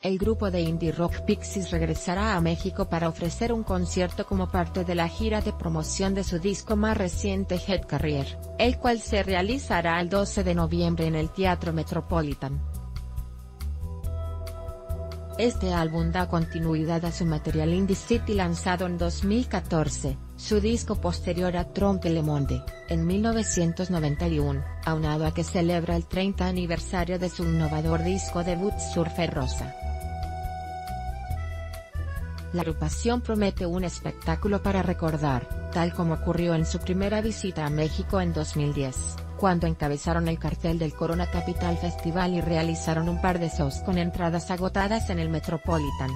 El grupo de indie rock Pixies regresará a México para ofrecer un concierto como parte de la gira de promoción de su disco más reciente Head Carrier, el cual se realizará el 12 de noviembre en el Teatro Metropolitan. Este álbum da continuidad a su material Indie City lanzado en 2014, su disco posterior a Trompe le Monde, en 1991, aunado a que celebra el 30 aniversario de su innovador disco debut Surfer Rosa. La agrupación promete un espectáculo para recordar, tal como ocurrió en su primera visita a México en 2010, cuando encabezaron el cartel del Corona Capital Festival y realizaron un par de shows con entradas agotadas en el Metropolitan.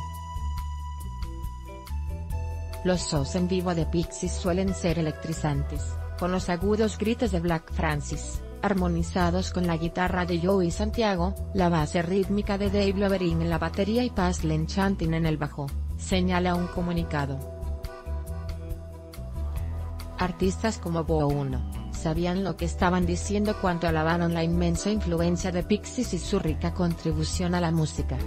Los shows en vivo de Pixies suelen ser electrizantes, con los agudos gritos de Black Francis, armonizados con la guitarra de Joey Santiago, la base rítmica de Dave Loverin en la batería y Paz Lenchantin en el bajo señala un comunicado. Artistas como Bo 1, sabían lo que estaban diciendo cuando alabaron la inmensa influencia de Pixies y su rica contribución a la música.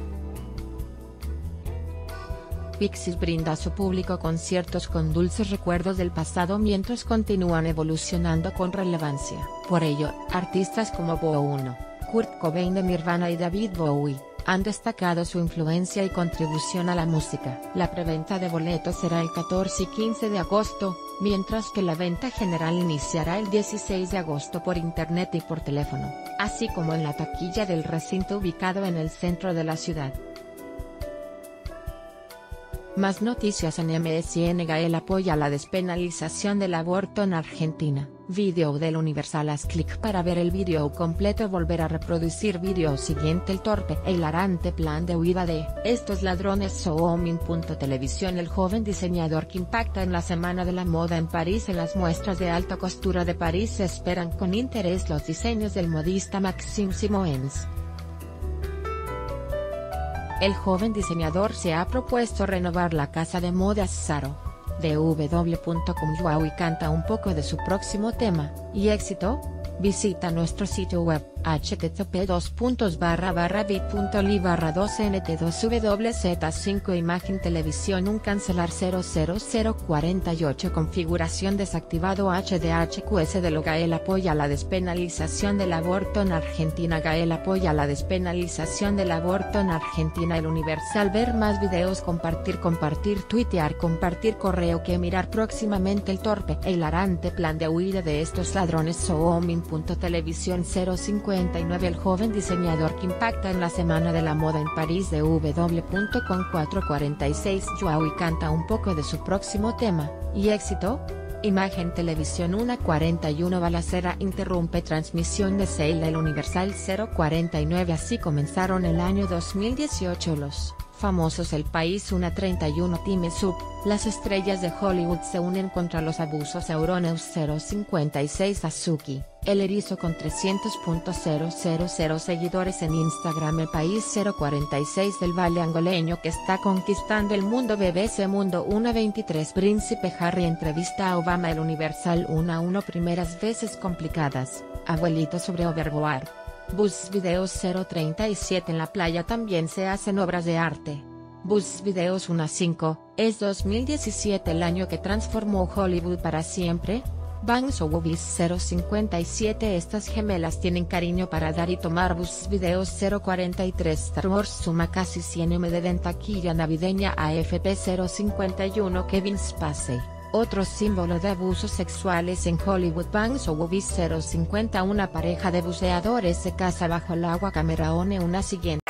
Pixies brinda a su público conciertos con dulces recuerdos del pasado mientras continúan evolucionando con relevancia. Por ello, artistas como Bo 1, Kurt Cobain de Nirvana y David Bowie, han destacado su influencia y contribución a la música. La preventa de boletos será el 14 y 15 de agosto, mientras que la venta general iniciará el 16 de agosto por internet y por teléfono, así como en la taquilla del recinto ubicado en el centro de la ciudad. Más noticias en MSN Gael apoya la despenalización del aborto en Argentina. Video del Universal haz clic para ver el video completo volver a reproducir video siguiente el torpe e hilarante plan de huida de estos ladrones Soomin. Televisión El joven diseñador que impacta en la Semana de la Moda en París en las muestras de alta costura de París se esperan con interés los diseños del modista Maxime Simoens. El joven diseñador se ha propuesto renovar la casa de moda Y canta un poco de su próximo tema, y éxito, Visita nuestro sitio web http bit.ly barra 2nt2wz5 imagen televisión un cancelar 00048 configuración desactivado HDHQS de lo Gael apoya la despenalización del aborto en Argentina Gael apoya la despenalización del aborto en Argentina El Universal ver más videos compartir compartir tuitear compartir correo que mirar próximamente el torpe e hilarante plan de huida de estos ladrones Soomin.televisión 05 el joven diseñador que impacta en la Semana de la Moda en París de W.com 446 Joao canta un poco de su próximo tema, y éxito, Imagen Televisión 141 Balacera interrumpe transmisión de Seila el Universal 049 Así comenzaron el año 2018 los famosos El País 131 Time Sub, las estrellas de Hollywood se unen contra los abusos Euronews 056 Azuki. El Erizo con 300.000 seguidores en Instagram El País 046 del Valle Angoleño que está conquistando el mundo BBC Mundo 123 Príncipe Harry entrevista a Obama El Universal 1 a 1 Primeras veces complicadas, abuelito sobre Overboard. Bus Videos 037 en la playa también se hacen obras de arte. Bus Videos 1 a 5, es 2017 el año que transformó Hollywood para siempre, Bangs o 057 Estas gemelas tienen cariño para dar y tomar. Bus videos 043 Star Wars suma casi 100 MD en taquilla navideña AFP 051 Kevin Spacey, otro símbolo de abusos sexuales en Hollywood Bangs o 050 Una pareja de buceadores se casa bajo el agua Cameraone una siguiente